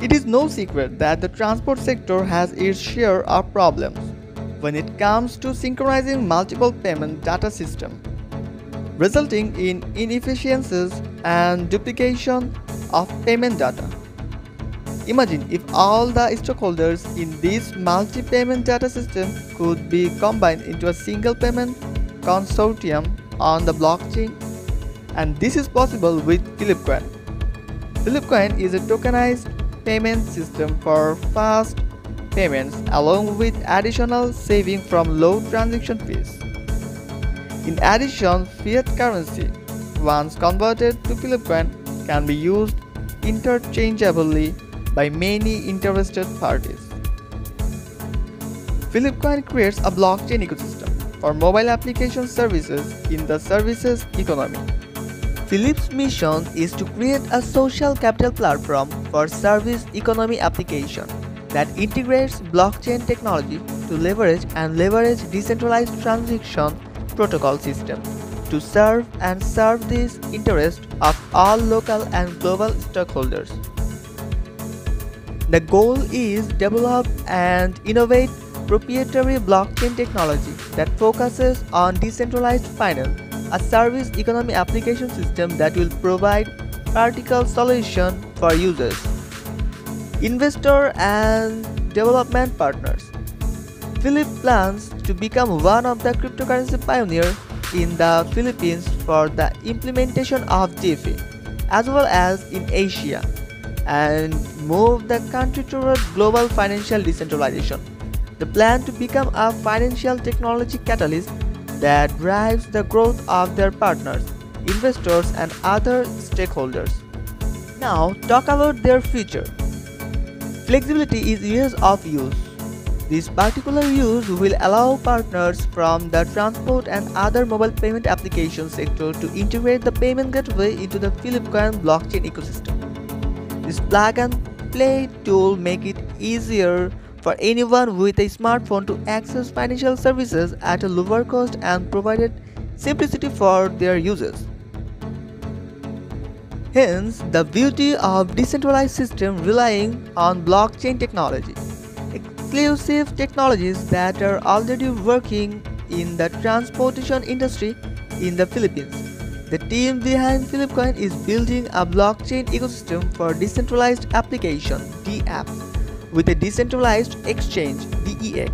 It is no secret that the transport sector has its share of problems when it comes to synchronizing multiple payment data systems, resulting in inefficiencies and duplication of payment data. Imagine if all the stakeholders in this multi-payment data system could be combined into a single payment consortium on the blockchain and this is possible with Filipcoin. Filipcoin is a tokenized payment system for fast payments along with additional saving from low transaction fees. In addition, fiat currency, once converted to Filipcoin, can be used interchangeably by many interested parties. Filipcoin creates a blockchain ecosystem for mobile application services in the services economy. Filip's mission is to create a social capital platform for service economy application that integrates blockchain technology to leverage and leverage decentralized transaction protocol system to serve and serve the interest of all local and global stakeholders. The goal is develop and innovate proprietary blockchain technology that focuses on decentralized finance a service economy application system that will provide practical solution for users, investor and development partners. Filip plans to become one of the cryptocurrency pioneers in the Philippines for the implementation of DeFi as well as in Asia and move the country toward global financial decentralization. The plan to become a financial technology catalyst that drives the growth of their partners, investors and other stakeholders. Now talk about their future. Flexibility is ease of use. This particular use will allow partners from the transport and other mobile payment application sector to integrate the payment gateway into the Filipcoin blockchain ecosystem. This plug and play tool make it easier for anyone with a smartphone to access financial services at a lower cost and provided simplicity for their users. Hence, the beauty of decentralized system relying on blockchain technology. Exclusive technologies that are already working in the transportation industry in the Philippines. The team behind Filipcoin is building a blockchain ecosystem for decentralized application (DApp) with a decentralized exchange DEX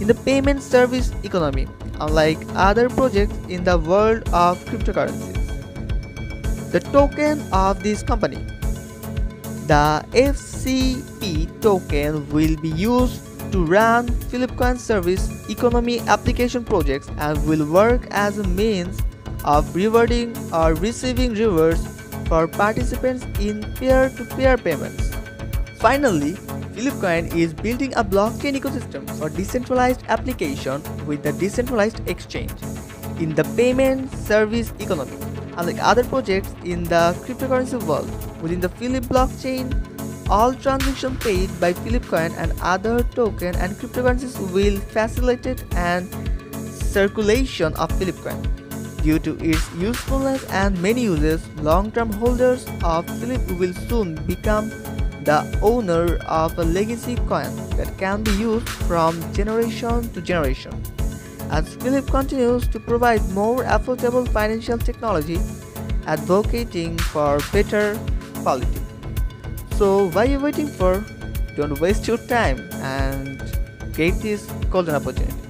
in the payment service economy, unlike other projects in the world of cryptocurrencies. The token of this company. The FCP token will be used to run Filipcoin service economy application projects and will work as a means of rewarding or receiving rewards for participants in peer-to-peer -peer payments. Finally, Filipcoin is building a blockchain ecosystem for decentralized application with a decentralized exchange in the payment service economy. Unlike other projects in the cryptocurrency world, within the Filip blockchain, all transactions paid by Filipcoin and other token and cryptocurrencies will facilitate and circulation of Filipcoin. Due to its usefulness and many uses, long-term holders of Filip will soon become the owner of a legacy coin that can be used from generation to generation. As Filip continues to provide more affordable financial technology, advocating for better quality. So, why are you waiting for? Don't waste your time and get this golden opportunity.